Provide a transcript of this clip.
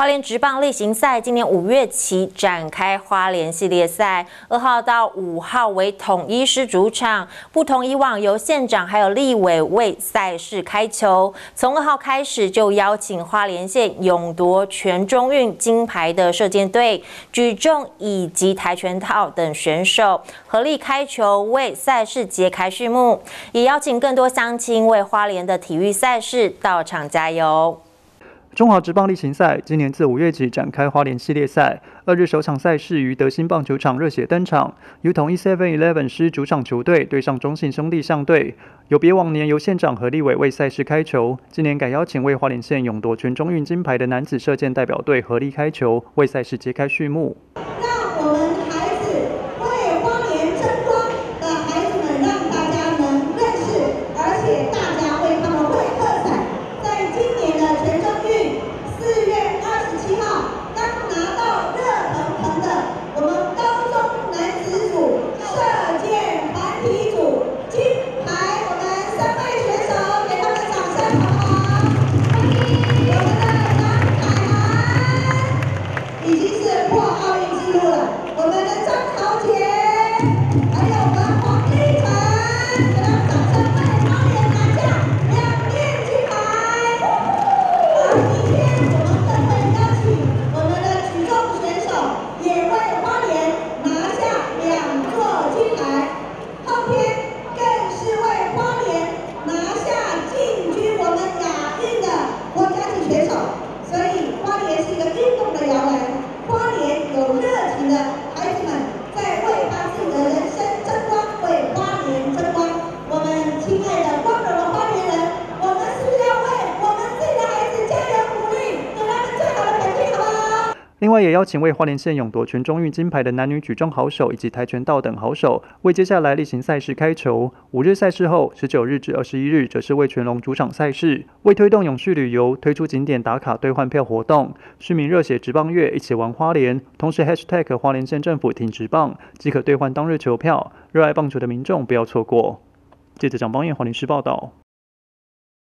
花莲职棒例行赛今年五月起展开花莲系列赛，二号到五号为统一师主场，不同以往由县长还有立委为赛事开球。从二号开始就邀请花莲县勇夺全中运金牌的射箭队、举重以及跆拳道等选手合力开球，为赛事揭开序幕。也邀请更多乡亲为花莲的体育赛事到场加油。中华职棒例行赛今年自五月起展开花莲系列赛，二日首场赛事于德兴棒球场热血登场，由统一 Seven Eleven 师主场球队对上中信兄弟相队。有别往年由县长何立委为赛事开球，今年改邀请为花莲县勇夺全中运金牌的男子射箭代表队合力开球，为赛事揭开序幕。另外，也邀请为花莲县勇夺全中运金牌的男女举重好手以及跆拳道等好手，为接下来例行赛事开球。五日赛事后，十九日至二十一日则是为全龙主场赛事。为推动永续旅游，推出景点打卡兑换票活动，市民热血直棒月一起玩花莲，同时 #hashtag 花莲县政府挺直棒即可兑换当日球票。热爱棒球的民众不要错过。记者蒋邦彦，花莲市报道。